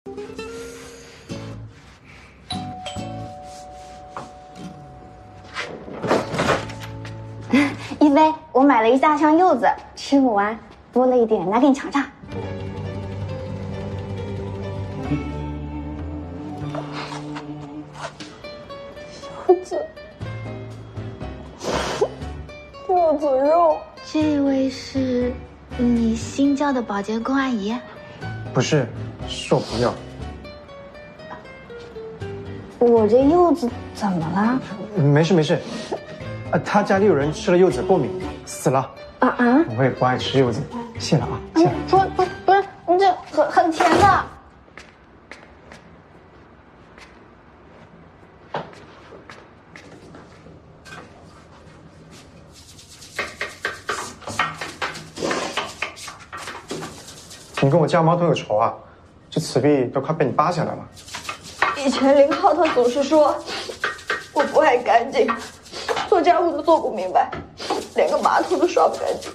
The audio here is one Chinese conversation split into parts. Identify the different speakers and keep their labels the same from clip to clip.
Speaker 1: 一菲，我买了一大箱柚子，吃不完，多了一点，拿给你尝尝。
Speaker 2: 柚子，柚子肉，
Speaker 3: 这位是你新交的保洁工阿姨？
Speaker 4: 不是，是我朋友。
Speaker 1: 我这柚子怎么了？
Speaker 4: 没事没事，啊，他家里有人吃了柚子过敏，死了。
Speaker 1: 啊啊！
Speaker 4: 我也不爱吃柚子，谢了啊，谢了。
Speaker 1: 不不不是，你这很很甜的。
Speaker 4: 你跟我家猫都有仇啊？这瓷壁都快被你扒下来了。
Speaker 2: 以前林浩他总是说我不爱干净，做家务都做不明白，连个马桶都刷不干净。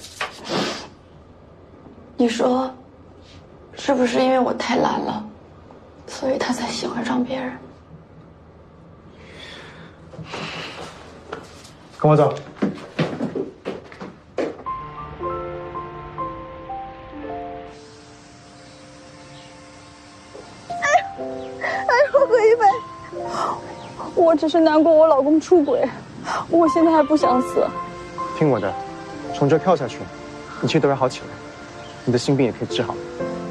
Speaker 2: 你说，是不是因为我太懒了，所以他才喜欢上别人？
Speaker 4: 跟我走。
Speaker 2: 我只是难过我老公出轨，我现在还不想死。
Speaker 4: 听我的，从这跳下去，一切都会好起来，你的心病也可以治好。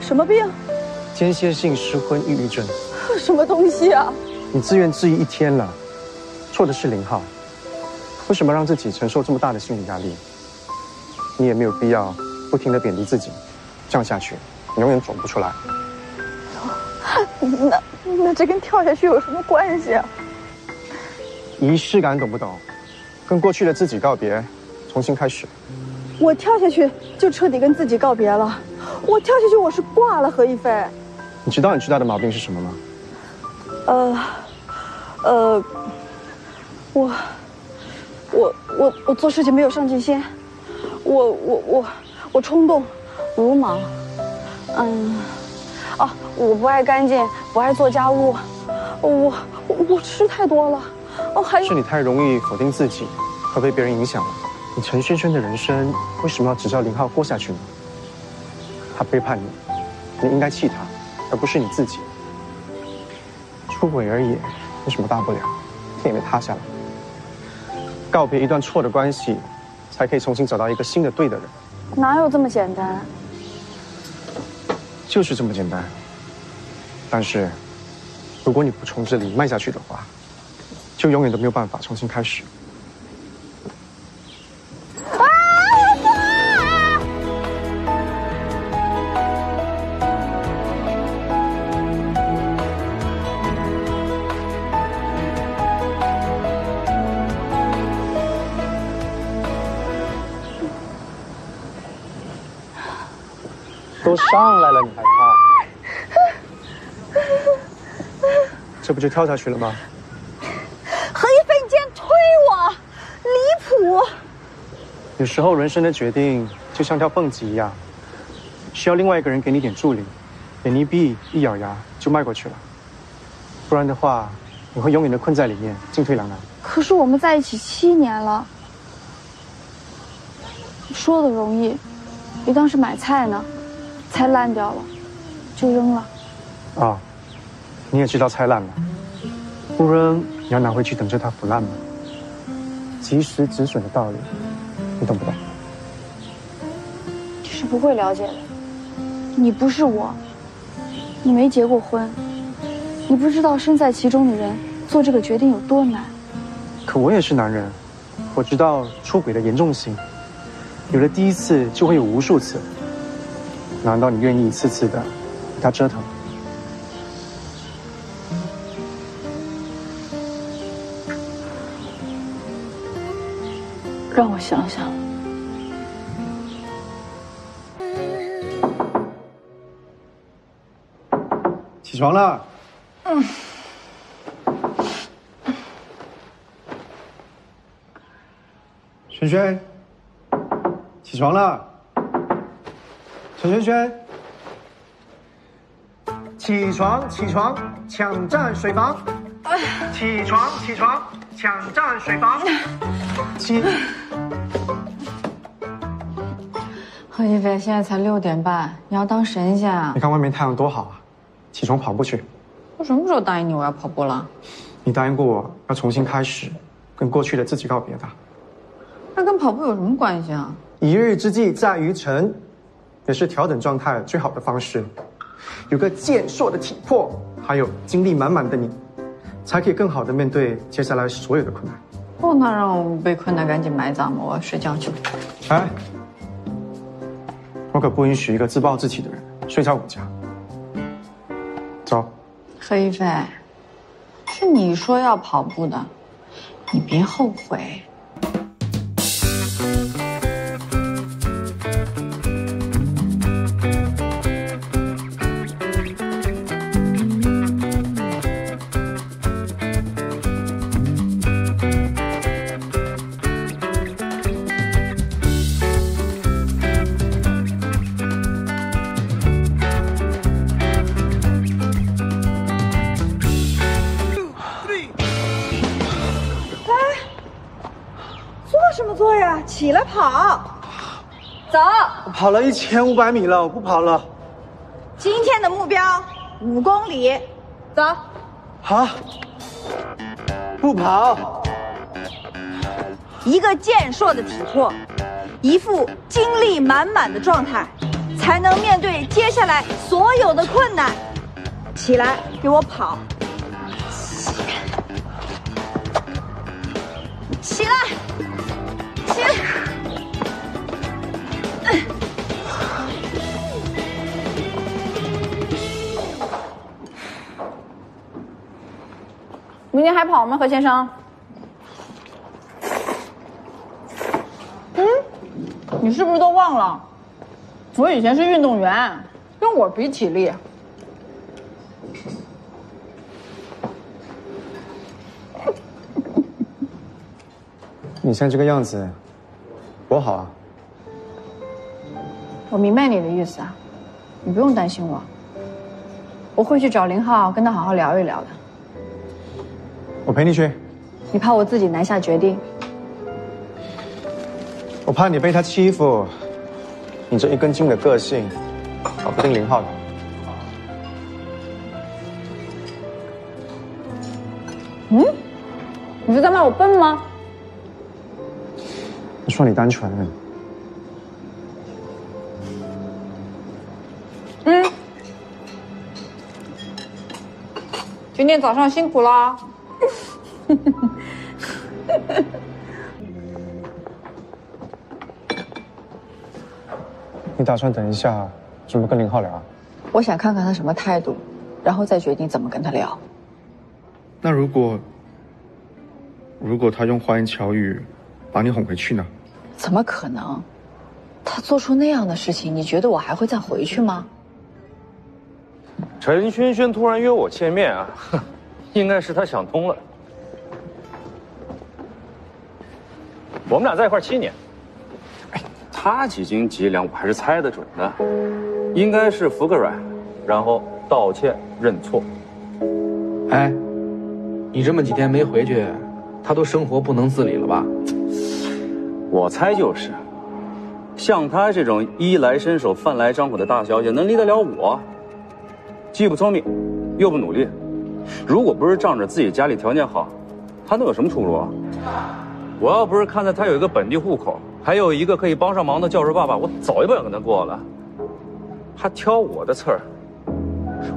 Speaker 2: 什么病？
Speaker 4: 间歇性失婚抑郁症。
Speaker 2: 什么东西啊？
Speaker 4: 你自怨自艾一天了，错的是林浩，为什么让自己承受这么大的心理压力？你也没有必要不停的贬低自己，这样下去，你永远走不出来。
Speaker 2: 那那这跟跳下去有什么关系啊？
Speaker 4: 仪式感懂不懂？跟过去的自己告别，重新开始。
Speaker 2: 我跳下去就彻底跟自己告别了。我跳下去我是挂了，何一菲。
Speaker 4: 你知道你最大的毛病是什么吗？
Speaker 2: 呃，呃，我，我我我做事情没有上进心，我我我我冲动，鲁莽，嗯，啊，我不爱干净，不爱做家务，我我我吃太多了，哦，还
Speaker 4: 是你太容易否定自己和被别人影响了。你陈轩轩的人生为什么要只照林浩过下去呢？他背叛你，你应该气他，而不是你自己。出轨而已，有什么大不了？天也没塌下来。告别一段错的关系，才可以重新找到一个新的对的人。
Speaker 2: 哪有这么简单？
Speaker 4: 就是这么简单。但是，如果你不从这里迈下去的话，就永远都没有办法重新开始。都上来了，你还怕？这不就跳下去了吗？
Speaker 2: 何一菲，你竟然推我，离谱！
Speaker 4: 有时候人生的决定就像跳蹦极一样，需要另外一个人给你点助力，眼一闭一咬牙就迈过去了。不然的话，你会永远的困在里面，进退两难。
Speaker 2: 可是我们在一起七年了，说的容易，你当时买菜呢，菜烂掉了，就扔了。
Speaker 4: 啊，你也知道菜烂了，不扔你要拿回去等着它腐烂吗？及时止损的道理，你懂不懂？
Speaker 2: 你是不会了解的。你不是我，你没结过婚，你不知道身在其中的人做这个决定有多难。
Speaker 4: 可我也是男人，我知道出轨的严重性，有了第一次就会有无数次。难道你愿意一次次的被他折腾？
Speaker 2: 让我想想。
Speaker 4: 起床了。嗯。轩轩，起床了。陈轩轩，起床，起床，抢占水房。起床，起床，抢占水房。起。
Speaker 5: 何一菲，现在才六点半，你要当神仙啊
Speaker 4: 你？看外面太阳多好啊！起床跑步去。
Speaker 5: 我什么时候答应你我要跑步了？
Speaker 4: 你答应过我要重新开始，跟过去的自己告别的。
Speaker 5: 那跟跑步有什么关系啊？
Speaker 4: 一日之计在于晨，也是调整状态最好的方式。有个健硕的体魄，还有精力满满的你，才可以更好的面对接下来所有的困难。
Speaker 5: 不能让我被困难赶紧埋葬吧，我要睡觉去了。
Speaker 4: 哎，我可不允许一个自暴自弃的人睡在我家。走，
Speaker 5: 何一菲，是你说要跑步的，你别后悔。起来跑！走，
Speaker 4: 我跑了一千五百米了，我不跑了。
Speaker 5: 今天的目标五公里，走。
Speaker 4: 好，不跑。
Speaker 5: 一个健硕的体魄，一副精力满满的状态，才能面对接下来所有的困难。起来，给我跑！起来，起明天还跑吗，何先生？嗯，你是不是都忘了？我以前是运动员，跟我比体力。
Speaker 4: 你现在这个样子，多好啊！
Speaker 5: 我明白你的意思啊，你不用担心我，我会去找林浩跟他好好聊一聊的。
Speaker 4: 我陪你去。
Speaker 5: 你怕我自己难下决定？
Speaker 4: 我怕你被他欺负，你这一根筋的个性，搞不定林浩的。
Speaker 5: 嗯，你是在骂我笨吗？
Speaker 4: 我说你单纯。
Speaker 5: 嗯。今天早上辛苦啦。
Speaker 4: 你打算等一下怎么跟林浩聊啊？
Speaker 5: 我想看看他什么态度，然后再决定怎么跟他聊。
Speaker 4: 那如果如果他用花言巧语把你哄回去呢？
Speaker 5: 怎么可能？他做出那样的事情，你觉得我还会再回去吗？
Speaker 6: 陈轩轩突然约我见面啊，哼 应该是他想通了。我们俩在一块儿七年，哎，他几斤几两我还是猜得准的，应该是服个软，然后道歉认错。
Speaker 7: 哎，你这么几天没回去，他都生活不能自理了吧？
Speaker 6: 我猜就是，像她这种衣来伸手、饭来张口的大小姐，能离得了我？既不聪明，又不努力。如果不是仗着自己家里条件好，他能有什么出路啊？我要不是看在他有一个本地户口，还有一个可以帮上忙的教授爸爸，我早一步要跟他过了。还挑我的刺儿，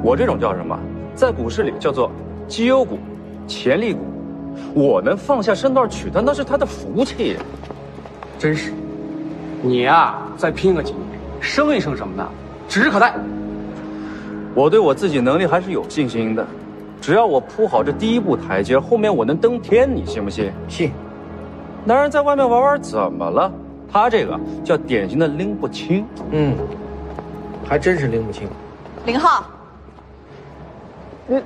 Speaker 6: 我这种叫什么？在股市里叫做绩优股、潜力股。我能放下身段娶她，那是她的福气。
Speaker 7: 真是，你呀、再拼个几年，生一生什么的，指日可待。
Speaker 6: 我对我自己能力还是有信心的，只要我铺好这第一步台阶，后面我能登天，你信不信？
Speaker 7: 信，
Speaker 6: 男人在外面玩玩怎么了？他这个叫典型的拎不清。
Speaker 7: 嗯，还真是拎不清。
Speaker 5: 林浩，你